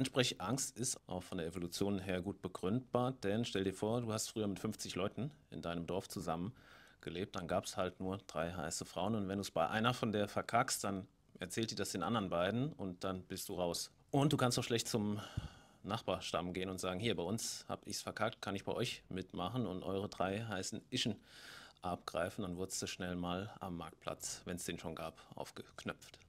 Ansprechangst ist auch von der Evolution her gut begründbar, denn stell dir vor, du hast früher mit 50 Leuten in deinem Dorf zusammen gelebt, dann gab es halt nur drei heiße Frauen und wenn du es bei einer von der verkackst, dann erzählt die das den anderen beiden und dann bist du raus. Und du kannst auch schlecht zum Nachbarstamm gehen und sagen, hier bei uns habe ich es verkackt, kann ich bei euch mitmachen und eure drei heißen Ischen abgreifen, dann wurdest du schnell mal am Marktplatz, wenn es den schon gab, aufgeknöpft.